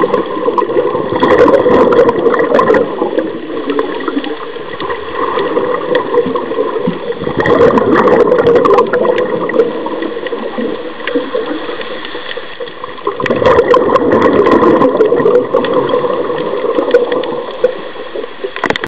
you.